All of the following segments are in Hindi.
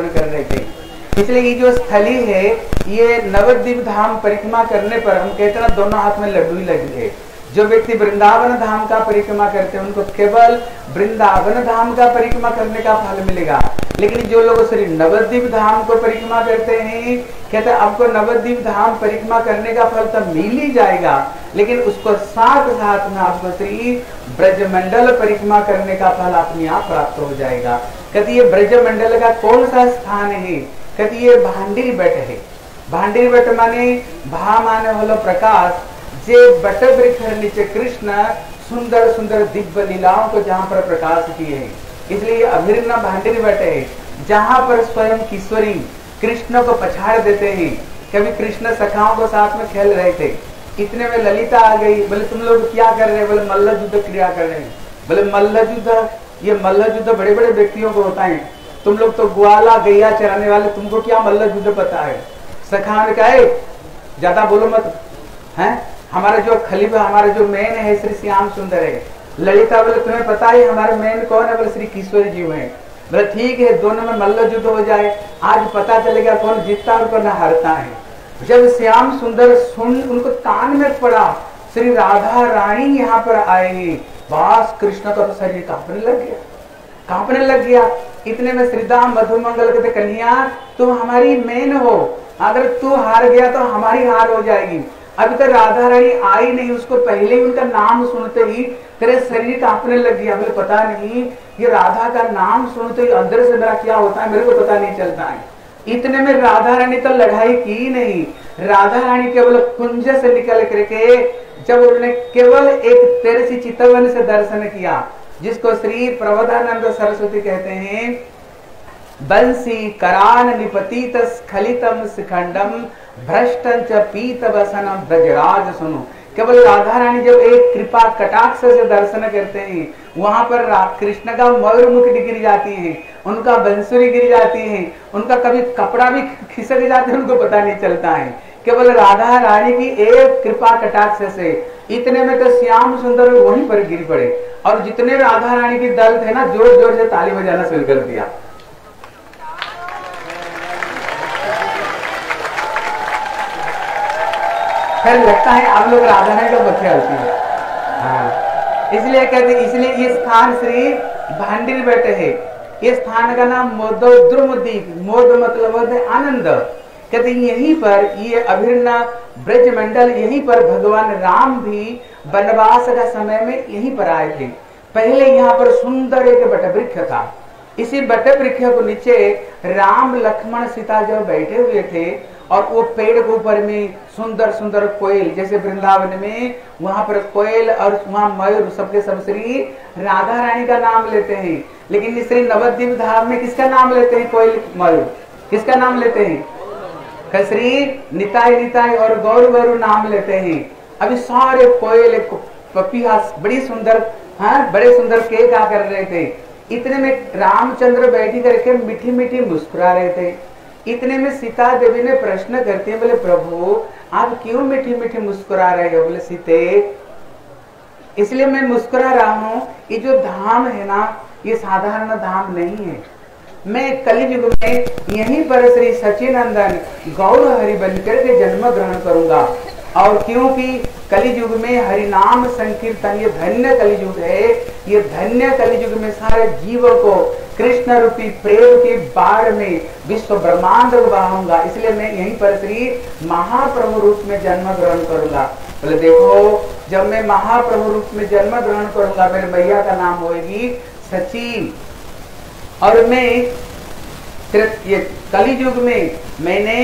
श्रवण कर रहे थे इसलिए ये जो स्थली है, ये नवद्वीप धाम परिक्रमा करने पर हम कहते हैं दोनों हाथ में लड्डू लगे है। जो व्यक्ति वृंदावन धाम का परिक्रमा करते हैं, उनको केवल वृंदावन धाम का परिक्रमा करने का फल मिलेगा। लेकिन जो लोग श्री नवद्वीप धाम को परिक्रमा करते हैं, कहते आपको नवद्वीप धाम परिक्रमा करने का फल तो मिल ही जाएगा। लेकिन उसको साथ साथ में आपको श्री ब्रजमंडल परिक्रमा करने का फल अपने आप प्राप्त हो जाएगा। कहते ये ब्रजमंडल का कौन सा स्थान है? कहते ये भांडीर बट है। भांडीर बट माने भा माने होलो प्रकाश, जे बट वृक्ष नीचे कृष्ण सुंदर सुंदर दिव्य लीलाओं को जहाँ पर प्रकाश किए हैं। इसलिए अभिन्न भांडीर बट है। जहाँ पर स्वयं किशोरी कृष्ण को पछाड़ देते हैं। कभी कृष्ण सखाओं को साथ में खेल रहे थे। इतने में ललिता आ गई। बोले, तुम लोग क्या कर रहे हैं? बोले मल्ल युद्ध क्रिया कर रहे हैं। बोले मल्ल युद्ध ये मल्ल युद्ध बड़े बड़े व्यक्तियों को होता है। तुम लोग तो ग्वाला, गैया चराने वाले, तुमको क्या मल्ल युद्ध पता है? सखा ने कहा ज़्यादा बोलो मत। है? हमारा जो खलीफा हमारा जो मेन है, श्री श्याम सुंदर है। ललिता बोले, तुम्हें पता है हमारे मेन कौन है? बोले, श्री किशोर जी है। बोले, ठीक है, दोनों में मल्ल युद्ध हो जाए। आज पता चलेगा कौन जीतता और कौन हारता है। जब श्याम सुंदर सुन, उनको कान में पड़ा, श्री राधा रानी यहाँ पर आएगी बस कृष्ण का तो शरीर कांपने लग गया। कांपने लग गया। इतने में श्रीदाम, मधुमंगल कहते कन्या तुम हमारी मेन हो। अगर तू हार गया तो हमारी हार हो जाएगी। अभी तक राधा रानी आई नहीं, उसको पहले ही उनका नाम सुनते ही तेरे शरीर कांपने लग गया। मुझे पता नहीं ये राधा का नाम सुनते ही अंदर से मेरा क्या होता है, मेरे को पता नहीं चलता है। इतने में राधा रानी तो लड़ाई की नहीं। राधा रानी केवल कुंज से निकल करके जब उन्होंने केवल एक तेरे सी चितवन से दर्शन किया, जिसको श्री प्रवधानंद सरस्वती कहते हैं, बंसी करान निपतित स्खलितम शिखंडम भ्रष्टं पीत वसनम ब्रजराज सुनो। केवल राधा रानी जब एक कृपा कटाक्ष से दर्शन करते हैं, वहाँ पर कृष्ण का मयूर मुकुट गिर जाती है, उनका बंसुरी गिर जाती है, उनका कभी कपड़ा भी खिसक जाते हैं, उनको पता नहीं चलता है। केवल राधा रानी की एक कृपा कटाक्ष से। इतने में तो श्याम सुंदर वहीं पर गिर पड़े। और जितने राधा रानी की दल थे ना ज़ोर ज़ोर से ताली बजाना शुरू कर दिया। फिर लगता है आप लोग राधा रानी का बच्चे आती है। हाँ। इसलिए कहते इसलिए ये स्थान श्री भांडिल बैठे है। ये स्थान का नाम मोदो मोदोद्रुम दीप मोद मतलब आनंद। कहते यहीं पर ये अभिन्न ब्रज मंडल यहीं पर भगवान राम भी वनवास का समय में यहीं पर आए थे। पहले यहाँ पर सुंदर एक बट वृक्ष था। इसी बट वृक्ष को नीचे राम, लक्ष्मण, सीता जब बैठे हुए थे और वो पेड़ के ऊपर में सुंदर सुंदर कोयल, जैसे वृंदावन में वहाँ पर कोयल और वहाँ मयूर सबके सब श्री राधा रानी का नाम लेते हैं। लेकिन श्री नवद्वीप धाम में किसका नाम लेते हैं कोयल, मयूर? किसका नाम लेते हैं? श्री निताई निताई और गौर गौर नाम लेते हैं। अभी सारे कोयल पपिया बड़ी सुंदर हाँ बड़े सुंदर के आ कर रहे थे। इतने में रामचंद्र बैठी करके मीठी मीठी मुस्कुरा रहे थे। इतने में सीता देवी ने प्रश्न करते बोले, प्रभु, आप क्यों मीठी मीठी मुस्कुरा रहे हो? बोले, सीते, इसलिए मैं मुस्कुरा रहा हूँ। ये जो धाम है ना, ये साधारण धाम नहीं है। मैं कलयुग में यहीं पर श्री सचिनंदन गौर हरि बनकर के जन्म ग्रहण करूँगा। और क्योंकि कलियुग में हरि नाम संकीर्तन ये धन्य कलियुग है, ये धन्य कलियुग में सारे जीवों को कृष्ण रूपी प्रेम के बाढ़ में विश्व ब्रह्मांड बहाऊँगा। इसलिए मैं यहीं पर श्री महाप्रभु रूप में जन्म ग्रहण करूँगा। बोले, देखो, जब मैं महाप्रभु रूप में जन्म ग्रहण करूँगा, मेरे मैया का नाम होगी सचिन। और मैं ये कली युग में मैंने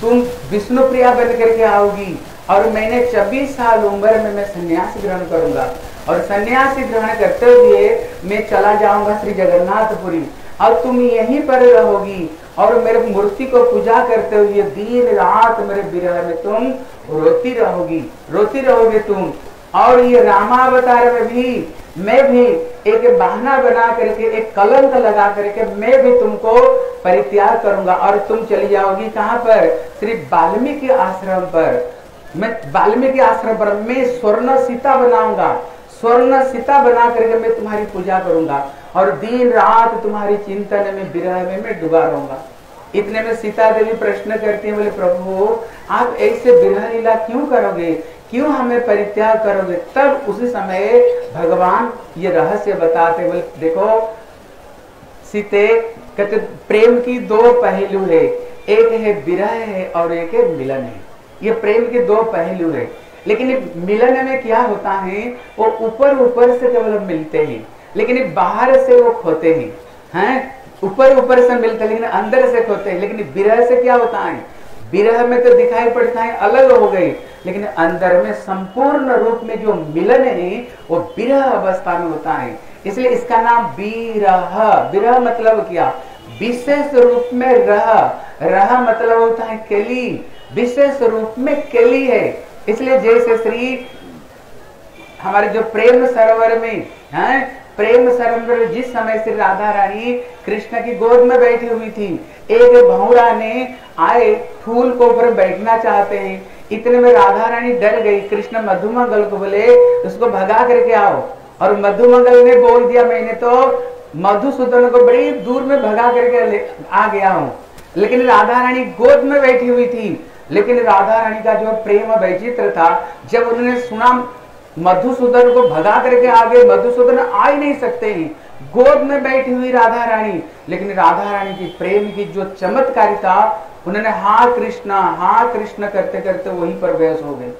तुम विष्णु प्रिया बन करके आओगी और मैंने 24 साल उम्र में मैं सन्यास ग्रहण करूँगा। और सन्यास ग्रहण करते हुए मैं चला जाऊँगा श्री जगन्नाथपुरी। और तुम यहीं पर रहोगी और मेरे मूर्ति को पूजा करते हुए दिन रात मेरे विरह में तुम रोती रहोगी, रोती रहोगे तुम। और ये रामावतार में भी, मैं भी एक बहाना बना करके, एक कलंक लगा करके मैं भी तुमको परित्याग करूँगा और तुम चली जाओगी कहाँ पर? श्री वाल्मीकि आश्रम पर। मैं वाल्मीकि आश्रम पर मैं स्वर्ण सीता बनाऊँगा। स्वर्ण सीता बना करके मैं तुम्हारी पूजा करूँगा और दिन रात तुम्हारी चिंतन में, विरह में मैं डूबा रहूँगा। इतने में सीता देवी प्रश्न करती है, बोले, प्रभु, आप ऐसे विरह लीला क्यों करोगे? क्यों हमें परित्याग करोगे? तब उसी समय भगवान ये रहस्य बताते, बोले, देखो, सीते, कहते, प्रेम की दो पहलू है। एक है विरह है और एक है मिलन है। ये प्रेम के दो पहलू है। लेकिन मिलन में क्या होता है? वो ऊपर ऊपर से केवल मिलते हैं, लेकिन बाहर से वो खोते हैं हैं? ऊपर ऊपर से मिलते लेकिन अंदर से खोते हैं, लेकिन विरह से क्या होता है? विरह में तो दिखाई पड़ता है, अलग हो गई। लेकिन अंदर में संपूर्ण रूप में जो मिलन है, वो विरह अवस्था में होता है। इसलिए इसका नाम विरह विरह मतलब क्या? विशेष रूप में रह। रह मतलब होता है केली। विशेष रूप में केली है। इसलिए जैसे श्री, हमारे जो प्रेम सरोवर में, है प्रेम सरोवर जिस समय से राधा रानी कृष्ण की गोद में बैठी हुई थी, एक भौरा ने आए फूल को ऊपर बैठना चाहते हैं। इतने में राधा रानी डर गई। कृष्ण मधुमंगल को बोले, उसको भगा करके आओ। और मधुमंगल ने बोल दिया, मैंने तो मधुसूदन को बड़ी दूर में भगा करके आ गया हूँ। लेकिन राधा रानी गोद में बैठी हुई थी। लेकिन राधा रानी का जो प्रेम वैचित्र था, जब उन्होंने सुना मधुसूदन को भगा करके आगे मधुसूदन आ ही नहीं सकते ही। गोद में बैठी हुई राधा रानी लेकिन राधा रानी की प्रेम की जो चमत्कारिता, उन्होंने हा कृष्णा, हा कृष्ण करते करते वहीं पर व्यस हो गए।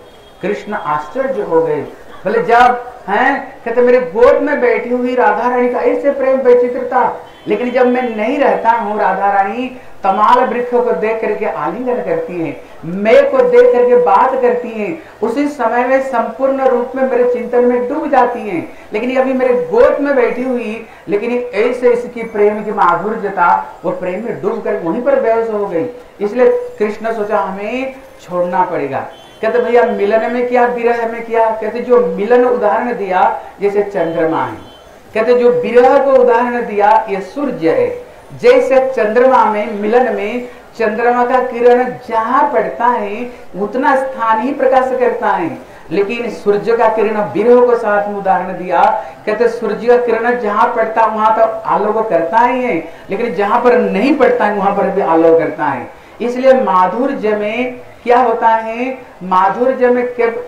कृष्ण आश्चर्य हो गए। भले जब हैं? कहते, मेरे गोद में बैठी हुई राधा रानी का ऐसे प्रेम वैचित्रता लेकिन जब मैं नहीं रहता हूँ राधा रानी, तमाल वृक्षों को देख करके आलिंगन करती हैं मैं को देख करके बात करती हैं, उसी समय में संपूर्ण रूप में मेरे चिंतन में डूब जाती हैं। लेकिन अभी मेरे गोद में बैठी हुई, लेकिन ऐसे इसकी प्रेम की माधुर्यता, वो प्रेम में डूब कर वहीं पर बेहोश हो गई। इसलिए कृष्ण सोचा, हमें छोड़ना पड़ेगा। कहते, भैया, मिलन में क्या विरह में क्या? कहते, जो मिलन उदाहरण दिया, जैसे चंद्रमा है। कहते, जो विरह को उदाहरण दिया, ये सूर्य है। जैसे चंद्रमा में, मिलन में चंद्रमा का किरण जहाँ पड़ता है, उतना स्थान ही प्रकाश करता है। लेकिन सूर्य का किरण विरह को साथ में उदाहरण दिया, कहते, सूर्य का किरण जहाँ पड़ता, वहाँ तो आलोक करता ही है। लेकिन जहाँ पर नहीं पड़ता है, वहाँ पर भी आलोक करता है। इसलिए माधुर्य में क्या होता है? माधुर्य में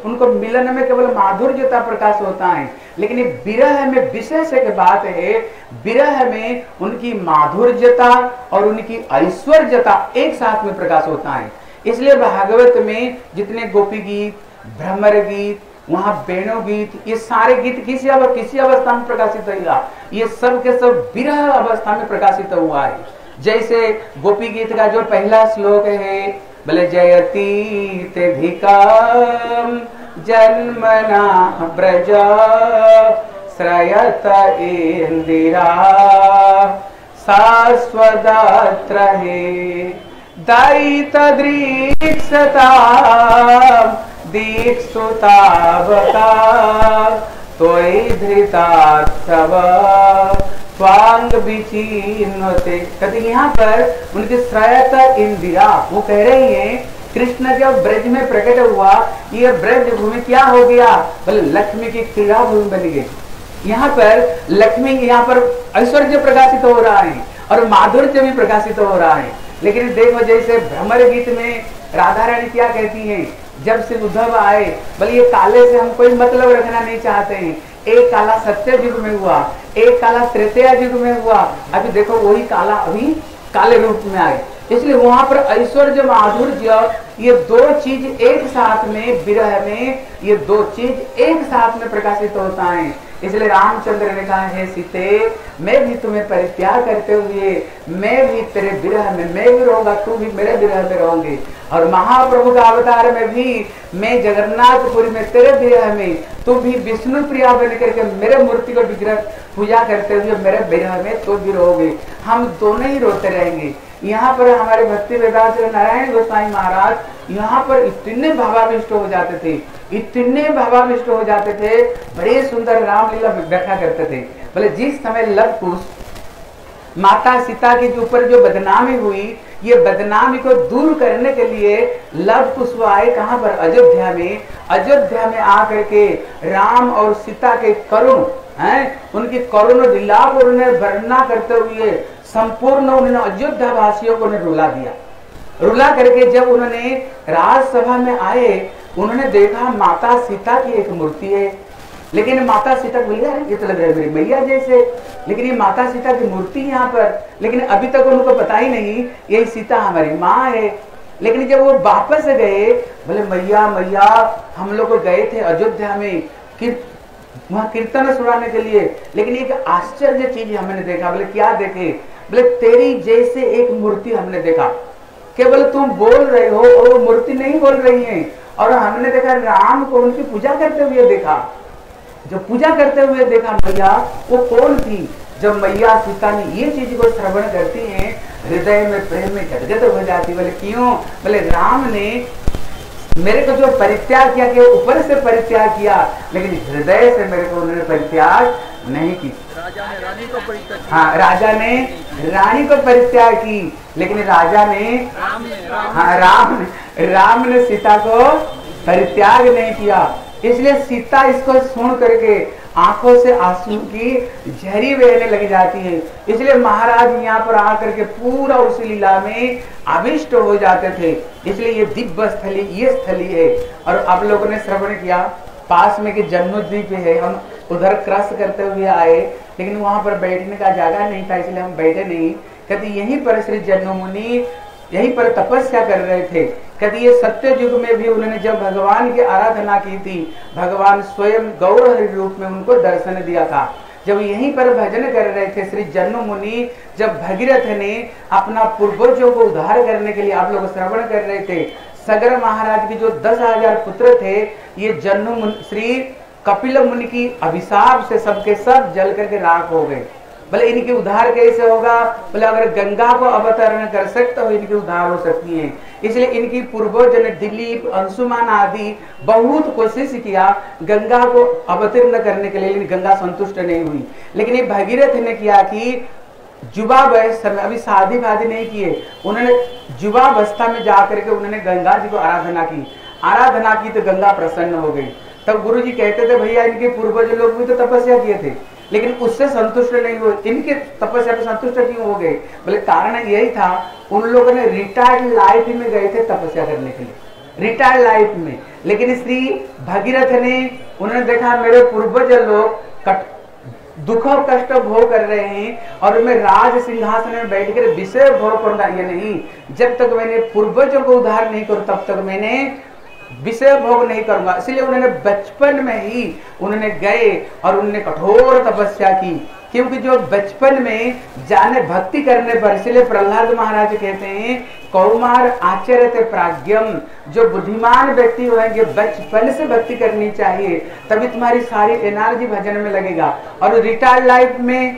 उनको मिलन में केवल माधुर्यता प्रकाश होता है। लेकिन विरह में विशेष एक बात है, विरह में उनकी माधुर्यता और उनकी ऐश्वर्यता एक साथ में प्रकाश होता है। इसलिए भागवत में जितने गोपी गीत भ्रमर गीत वहाँ वेणु गीत ये सारे गीत किसी अब किसी अवस्था में प्रकाशित हुआ ये सब के सब विरह अवस्था में प्रकाशित हुआ है। जैसे गोपी गीत का जो पहला श्लोक है बोले जयतीत जन्मना ब्रज श्रयत इंदिरा। शाश्वदात्र दयित दृक्षता दीक्षुतावता त्वयि धृता स्वांग विचीनते यहाँ पर उनकी श्रयत इंदिरा, वो कह रही है, कृष्ण जब ब्रज में प्रकट हुआ, ये ब्रज भूमि क्या हो गया? बोले, लक्ष्मी की क्रीड़ा भूमि बन गई यहाँ पर लक्ष्मी यहाँ पर ऐश्वर्य प्रकाशित हो रहा है और माधुर्य भी प्रकाशित हो रहा है। लेकिन देखो, जैसे भ्रमर गीत में राधा रानी क्या कहती है, जब से उद्धव आए, बोले, ये काले से हम कोई मतलब रखना नहीं चाहते हैं। एक काला सत्य युग में हुआ, एक काला तृतीय युग में हुआ। अभी देखो, वही काला अभी काले रूप में आए। इसलिए वहाँ पर ऐश्वर्य माधुर्य, ये दो चीज़ एक साथ में, विरह में, ये दो चीज़ एक साथ में प्रकाशित होता है। इसलिए रामचंद्र ने कहा, है सीते, मैं भी तुम्हें परित्याग करते हुए, मैं भी तेरे विरह में, मैं भी रहूँगा, तू भी मेरे विरह में रहोगे। और महाप्रभु का अवतार में भी, मैं जगन्नाथपुरी में तेरे विरह में, तू भी विष्णु प्रिया बन करके मेरे मूर्ति को विग्रह, पूजा करते हुए मेरे विरह में तो भी रहोगे। हम दोनों ही रोते रहेंगे। यहाँ पर हमारे भक्ति वेदांत नारायण गोसाई महाराज, यहाँ पर इतने भावाविष्ट हो जाते थे। इतने भावाविष्ट हो जाते थे, बड़े सुंदर रामलीला व्याख्या करते थे। बोले जिस समय लव कुश माता सीता के ऊपर जो बदनामी हुई, ये बदनामी को दूर करने के लिए लव कुश आए कहाँ पर? अयोध्या में। अयोध्या में आकर के राम और सीता के करुण, हैं, उनकी करुण विलाप और उन्हें वर्णना करते हुए संपूर्ण उन्होंने अयोध्या वासियों को उन्हें रुला दिया। रुला करके जब उन्होंने राजसभा में आए उन्होंने देखा माता सीता की एक मूर्ति है। लेकिन माता सीता भैया ये तो लग रहा है मेरी मैया जैसे। लेकिन ये माता सीता की मूर्ति यहाँ पर। लेकिन अभी तक उनको पता ही नहीं, यही सीता हमारी माँ है। लेकिन जब वो वापस गए, बोले, मैया मैया, हम लोग गए थे अयोध्या में कि वहाँ कीर्तन सुनाने के लिए। लेकिन एक आश्चर्य चीज़ हमने देखा, बोले, क्या देखे? बोले, तेरी जैसे एक मूर्ति हमने देखा। केवल तुम बोल रहे हो और वो मूर्ति नहीं बोल रही है। और हमने देखा राम को उनकी पूजा करते हुए देखा। जो पूजा करते हुए देखा मैया वो कौन थी? जब मैया सीता ने ये चीज़ को श्रवण करती हैं हृदय में प्रेम में गदगद हो जाती बोले क्यों? बोले राम ने मेरे को जो परित्याग किया कि ऊपर से परित्याग किया लेकिन हृदय से मेरे को उन्होंने परित्याग नहीं की। राजा ने रानी को परित्याग हाँ राजा ने रानी को परित्याग की लेकिन राजा ने राम हाँ राम ने राम ने सीता को परित्याग नहीं किया। इसलिए सीता इसको सुन करके आँखों से आँसू की झरी बहने लग जाती है। इसलिए महाराज यहाँ पर आकर के पूरा उस लीला में अभिष्ट हो जाते थे। इसलिए ये दिव्य स्थली, ये स्थली है। और अब लोगों ने श्रवण किया, पास में कि जन्मद्वीप है, हम उधर क्रॉस करते हुए आए, लेकिन वहाँ पर बैठने का जगह नहीं था, इसलिए हम बैठे नहीं। कहते यहीं पर श्री जन्म मुनि यहीं पर तपस्या कर रहे थे। कभी ये सत्य युग में भी उन्होंने जब भगवान की आराधना की थी, भगवान स्वयं गौर रूप में उनको दर्शन दिया था। जब यहीं पर भजन कर रहे थे, श्री जन्म मुनि, जब भगीरथ ने अपना पूर्वजों को उद्धार करने के लिए आप लोग श्रवण कर रहे थे, सगर महाराज के जो दस हज़ार पुत्र थे, ये जन्म श्री कपिल मुनि की अभिशाप से सबके सब जल करके राख हो गए। बोले इनके उद्धार कैसे होगा बोले अगर गंगा को अवतरण कर सकते हो, इनकी उद्धार हो सकती है। इसलिए इनकी पूर्वज ने दिलीप, अंशुमान आदि बहुत कोशिश किया गंगा को अवतीर्ण करने के लिए, लेकिन गंगा संतुष्ट नहीं हुई। लेकिन ये भगीरथ ने किया कि युवा वयस अभी शादी वादी नहीं किए। उन्होंने युवा अवस्था में जाकर के उन्होंने गंगा जी को आराधना की। आराधना की तो गंगा प्रसन्न हो गई। तब गुरु जी कहते थे, भैया, इनके पूर्वज लोग भी तो तपस्या किए थे। लेकिन उससे संतुष्ट नहीं हुए। इनके तपस्या पे संतुष्ट क्यों हो गए? बोले, कारण यही था, उन लोगों ने रिटायर्ड लाइफ में गए थे तपस्या करने के लिए। रिटायर्ड लाइफ में। लेकिन श्री भगीरथ ने, उन्होंने देखा, मेरे पूर्वज लोग कट, दुख और कष्ट भोग कर रहे हैं और मैं राज सिंहासन में बैठ कर विषय भोग करूँगा। ये नहीं, जब तक मैंने पूर्वजों को उद्धार नहीं करूँ, तब तक मैंने विषय भोग नहीं करूँगा। इसलिए उन्होंने बचपन में ही उन्होंने गए और उन्होंने कठोर तपस्या की। क्योंकि जो बचपन में जाने भक्ति करने पर, इसलिए प्रहलाद महाराज कहते हैं, कौमार आचर्य प्राज्ञम। जो बुद्धिमान व्यक्ति होंगे बचपन से भक्ति करनी चाहिए, तभी तुम्हारी सारी एनर्जी भजन में लगेगा। और रिटायर्ड लाइफ में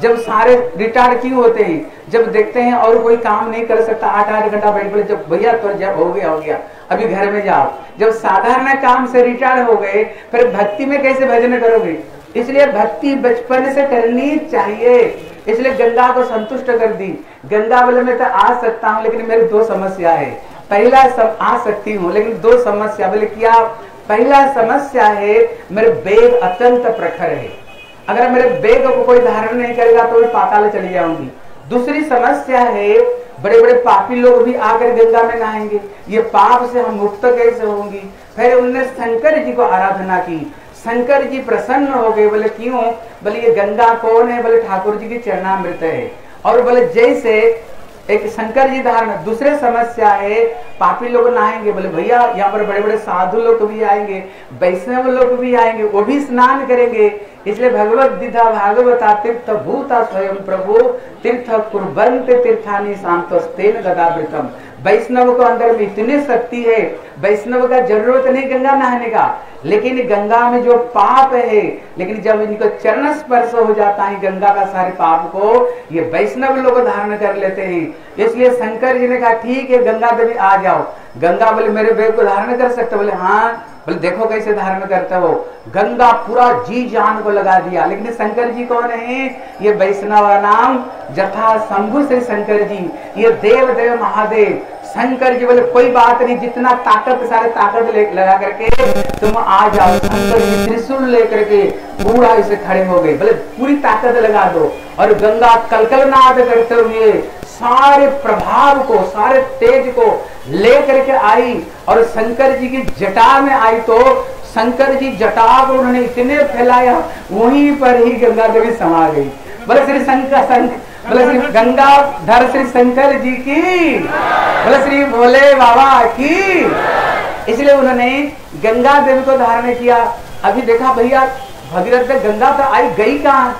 जब सारे रिटायर्ड क्यों होते हैं? जब देखते हैं और कोई काम नहीं कर सकता आठ आठ घंटा बैठ बोले, जब भैया तो जब हो गया हो गया, अभी घर में जाओ। जब साधारण काम से रिटायर हो गए, फिर भक्ति में कैसे भजन करोगे? इसलिए भक्ति बचपन से करनी चाहिए। इसलिए गंगा को संतुष्ट कर दी। गंगा बोले, मैं तो आ सकता हूँ, लेकिन मेरी दो समस्या है। पहला सब आ सकती हूँ, लेकिन दो समस्या, बोले, क्या पहला समस्या है, मेरे वेग अत्यंत प्रखर है। अगर मेरे वेग को कोई धारण नहीं करेगा तो मैं पाताल चली जाऊँगी। दूसरी समस्या है बड़े बड़े पापी लोग भी आकर गंगा में नहाएँगे। ये पाप से हम मुक्त कैसे होंगी? फिर उनने शंकर जी को आराधना की। शंकर जी प्रसन्न हो गए, बोले, क्यों? बोले, ये गंगा कौन है? बोले, ठाकुर जी की चरणामृत है। और बोले, जैसे एक शंकर जी धारण। दूसरे समस्या है, पापी लोग नहाएँगे बोले, भैया, यहाँ पर बड़े बड़े साधु लोग भी आएँगे, वैष्णव लोग भी आएँगे, वो भी स्नान करेंगे। इसलिए भगवत दिधा भागवत, तीर्थ भूता स्वयं प्रभु, तीर्थ कुर्बंत तीर्थानी शांतस्तेन गदावृतम वैष्णव को अंदर में इतनी शक्ति है, वैष्णव का ज़रूरत नहीं गंगा नहाने का। लेकिन गंगा में जो पाप है, लेकिन जब इनको चरण स्पर्श हो जाता है गंगा का सारे पाप को, ये वैष्णव लोग धारण कर लेते हैं। इसलिए शंकर जी ने कहा, ठीक है, गंगा देवी आ जाओ। गंगा बोले, मेरे बेग को धारण कर सकते बोले हाँ। बोले, देखो कैसे धारण करते हो। गंगा पूरा जी जान को लगा दिया। लेकिन शंकर जी कौन है? ये वैष्णव नाम जथा शंभु श्री शंकर जी। ये देव देव महादेव। शंकर जी बोले, कोई बात नहीं, जितना ताकत, सारे ताकत लगा करके तुम आ जाओ। शंकर जी त्रिशूल लेकर के पूरा इसे खड़े हो गए। बोले, पूरी ताकत लगा दो। और गंगा कलकल नाद करते हुए सारे प्रभाव को, सारे तेज को लेकर के आई। और शंकर जी की जटा में आई तो शंकर जी जटा को उन्होंने इतने फैलाया, वहीं पर ही गंगा देवी समा गई। बोले श्री शंकर बोले श्री गंगाधर श्री शंकर जी की। बोले श्री भोले बाबा की। इसलिए उन्होंने गंगा देवी को धारण किया। अभी देखा भैया, भगीरथ गंगा तो आई गई कहा?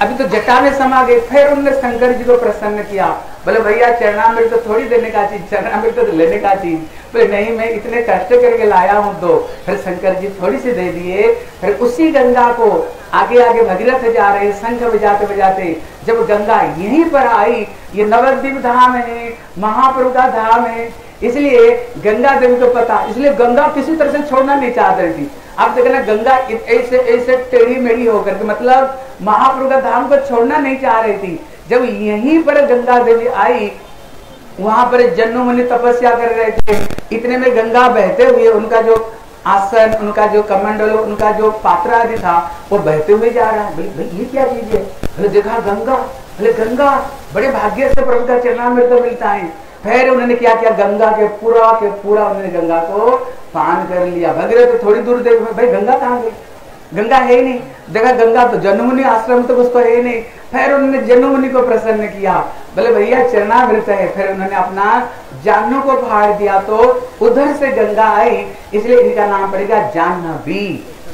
अभी तो जटा में समा गए, फिर उन्होंने शंकर जी को प्रसन्न किया। बोले, भैया चरणामृत तो थोड़ी देने का चीज़ चरणामृत तो लेने का चीज़। बोले, नहीं, मैं इतने कष्ट करके लाया हूँ तो। फिर शंकर जी थोड़ी सी दे दिए। फिर उसी गंगा को आगे आगे भगीरथ जा रहे शंख बजाते बजाते। जब गंगा यहीं पर आई, ये नवद्वीप धाम है, महाप्रभु का धाम है। इसलिए गंगा देवी को पता, इसलिए गंगा किसी तरह से छोड़ना नहीं चाह रही थी। आप देखना, गंगा ऐसे ऐसे टेढ़ी मेढ़ी होकर के मतलब महाप्रभु का धाम को छोड़ना नहीं चाह रही थी। जब यहीं पर गंगा देवी आई, वहाँ पर जन्म मुनि तपस्या कर रहे थे। इतने में गंगा बहते हुए उनका जो आसन, उनका जो कमंडल, उनका जो पात्र आदि था, वो बहते हुए जा रहा है। भाई ये क्या चीज़ है? देखा गंगा बोले गंगा, बड़े भाग्य से प्रभु का चरणामृत मिलता है। फिर उन्होंने क्या किया? गंगा के पूरा के पूरा उन्होंने गंगा को पान कर लिया। भगीरथ थोड़ी दूर देख, भाई गंगा कहाँ गई? गंगा है ही नहीं। देखा गंगा तो जन्मुनि आश्रम तो उसको है ही नहीं। फिर उन्होंने जन्मुनि को प्रसन्न किया। बोले, भैया चरणामृत है। फिर उन्होंने अपना जानू को फाड़ दिया तो उधर से गंगा आई। इसलिए इनका नाम पड़ेगा जाह्नवी।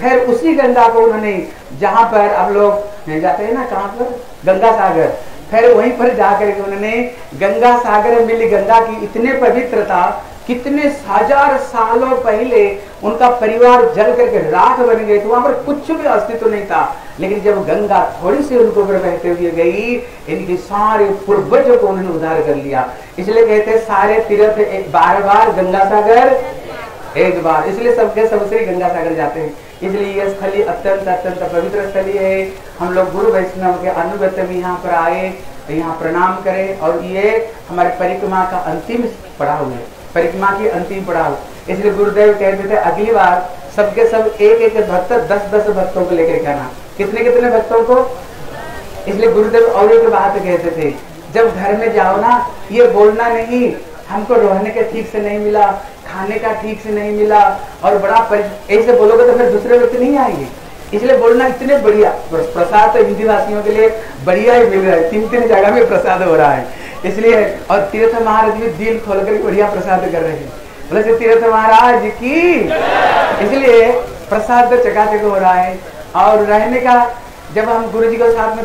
फिर उसी गंगा को उन्होंने जहाँ पर अब लोग, जाते हैं ना, कहाँ पर? गंगा सागर। फिर वहीं पर जाकर के उन्होंने गंगा सागर मिली गंगा की इतने पवित्रता, कितने हज़ार सालों पहले उनका परिवार जल करके राख बन गए तो वहाँ पर कुछ भी अस्तित्व नहीं था। लेकिन जब गंगा थोड़ी सी उनको ऊपर बहते हुए गई, इनके सारे पूर्वजों को उन्होंने उधार कर लिया। इसलिए कहते सारे तीर्थ एक बार बार गंगा सागर, एक बार। इसलिए सबके सबसे गंगा सागर जाते हैं। इसलिए यह स्थली अत्यंत अत्यंत पवित्र स्थली है। हम लोग गुरु वैष्णव के अनुगत भी यहाँ पर आए, यहाँ प्रणाम करें और ये हमारे परिक्रमा का अंतिम पड़ाव है। परिक्रमा की अंतिम पड़ाव। इसलिए गुरुदेव कहते थे, अगली बार सबके सब एक एक भक्त, दस दस भक्तों को लेकर आना। कितने कितने भक्तों को? इसलिए गुरुदेव और एक बात कहते थे, जब घर में जाओ ना, ये बोलना नहीं हमको रहने के ठीक से नहीं मिला, खाने का ठीक से नहीं मिला, और बड़ा ऐसे बोलोगे तो फिर दूसरे व्यक्ति नहीं आएँगे। इसलिए बोलना इतने बढ़िया प्रसाद तो हिंदी वासियों के लिए बढ़िया ही मिल रहा है, तीन तीन जगह में प्रसाद हो रहा है। इसलिए, और तीर्थ महाराज भी दिल खोल कर बढ़िया प्रसाद कर रहे हैं। बोले तीर्थ महाराज की। इसलिए प्रसाद तो चका चकाचक हो रहा है। और रहने का, जब हम गुरु जी के साथ में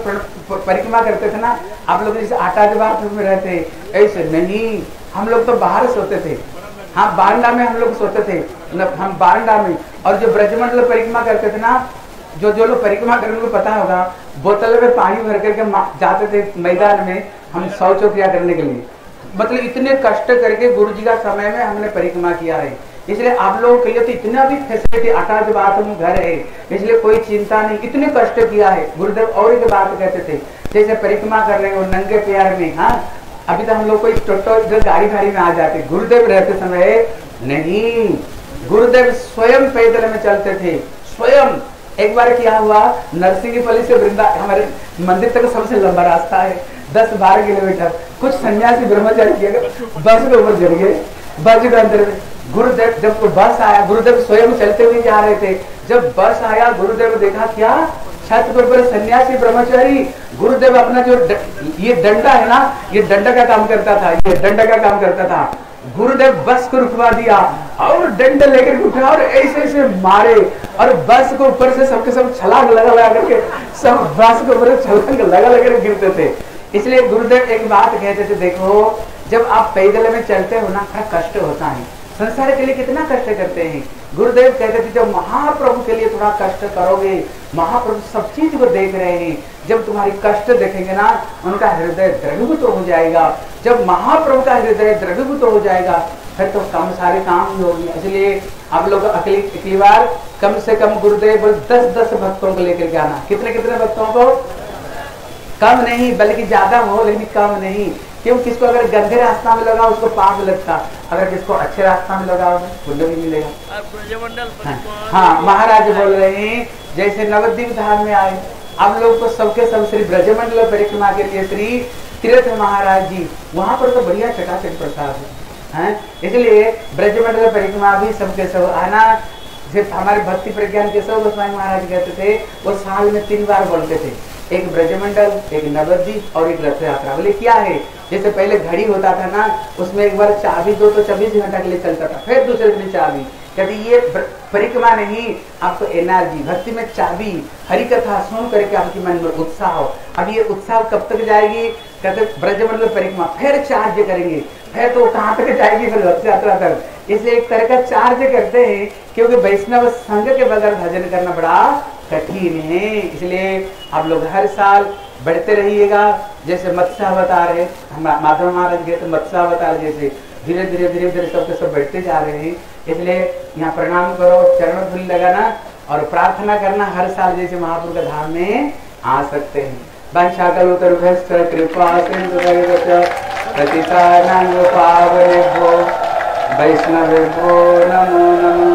परिक्रमा करते थे ना, आप लोग जैसे आटा जब में रहते, ऐसे नहीं हम लोग तो बाहर सोते थे। हाँ बारंडा में हम लोग सोते थे। हम बारंडा में। और जो ब्रजमंडल परिक्रमा करते थे ना, जो जो लोग परिक्रमा करने को पता होगा, बोतल में पानी भर करके जाते थे मैदान में हम शौच क्रिया करने के लिए। मतलब इतने कष्ट करके गुरु जी का समय में हमने परिक्रमा किया है। इसलिए आप लोगों के लिए तो इतना भी फैसिलिटी बाद हम घर है। इसलिए कोई चिंता नहीं, इतने कष्ट किया है। गुरुदेव और एक बात कहते थे। जैसे परिक्रमा कर रहे हो, नंगे प्यार में हाँ अभी तो हम लोग कोई टोटो इधर गाड़ी गाड़ी में आ जाते। गुरुदेव रहते समय, नहीं, गुरुदेव स्वयं पैदल में चलते थे। स्वयं। एक बार क्या हुआ, नरसिंहपल्ली से वृंदा, हमारे मंदिर तक सबसे लंबा रास्ता है। दस बारह किलोमीटर। कुछ सन्यासी ब्रह्मचारी बस के ऊपर चढ़ गए। बस के अंदर गुरुदेव, जब बस आया, गुरुदेव स्वयं चलते हुए जा रहे थे। जब बस आया, गुरुदेव देखा, क्या छत पर सन्यासी ब्रह्मचारी गुरुदेव अपना जो द, ये डंडा है ना ये डंडा का काम करता था ये डंडा का काम करता था। गुरुदेव बस को रुकवा दिया और डंडे लेकर उठा और ऐसे ऐसे मारे और बस को ऊपर से सबके सब छलांग लगा लगा करके सब बस के ऊपर छलांग लगा लगा गिरते थे। इसलिए गुरुदेव एक बात कहते थे देखो जब आप पैदल में चलते हो ना थोड़ा कष्ट होता है। संसार के लिए कितना कष्ट करते हैं। गुरुदेव कहते थे जब महाप्रभु के लिए थोड़ा कष्ट करोगे महाप्रभु सब चीज़ को देख रहे हैं। जब तुम्हारी कष्ट देखेंगे ना, उनका हृदय द्रवीभूत हो जाएगा। जब महाप्रभु का हृदय द्रवीभूत हो जाएगा, फिर तो कम सारे काम ही होगी। इसलिए आप लोग अगली अगली बार कम से कम गुरुदेव दस दस भक्तों को लेकर के आना। कितने कितने भक्तों को? कम नहीं, बल्कि ज़्यादा हो, लेकिन कम नहीं। क्यों किसको अगर गंदे रास्ता में लगा उसको पाप लगता। अगर किसको अच्छे रास्ता में लगा पुण्य भी मिलेगा। हाँ, हाँ महाराज बोल रहे हैं जैसे नवद्वीप धाम में आए अब लोग को सबके सब श्री ब्रजमंडल परिक्रमा के लिए श्री तीर्थ महाराज जी वहाँ पर तो बढ़िया चटाचट प्रसाद है। हैं? इसलिए ब्रजमंडल परिक्रमा भी सबके सब आना सिर्फ़ हमारे भक्ति प्रज्ञान के सब गोस्वामी महाराज कहते थे वो साल में तीन बार बोलते थे। एक ब्रजमंडल, एक नवद्वीप और एक रथ यात्रा बोले, क्या है? जैसे पहले घड़ी होता था ना, उसमें एक बार चाबी, दो तो चौबीस घंटा के लिए चलता था, फिर दूसरे दिन चाबी। कहते, ये परिक्रमा नहीं, आपको एनर्जी, भक्ति में चाबी हरि कथा सुन करके आपके मन में उत्साह अब ये उत्साह कब तक जाएगी? कहते, ब्रजमंडल परिक्रमा, फिर चार्ज करेंगे। फिर तो कहाँ तक जाएगी फिर रथ यात्रा तक? इसलिए एक तरह का चार्ज करते हैं, क्योंकि वैष्णव संघ के बगैर भजन करना बड़ा कठिन है। इसलिए आप लोग हर साल बढ़ते रहिएगा। जैसे मत्स्य मत्स्यावतार है, हम माधव महाराज गए तो मत्स्य मत्स्यावतार जैसे धीरे धीरे धीरे धीरे सबके सब बढ़ते जा रहे हैं। इसलिए यहाँ प्रणाम करो, चरण धूल लगाना और प्रार्थना करना हर साल जैसे महापुर के धाम में आ सकते हैं। कृपा वैष्णवेभ्यो नमो, नमः।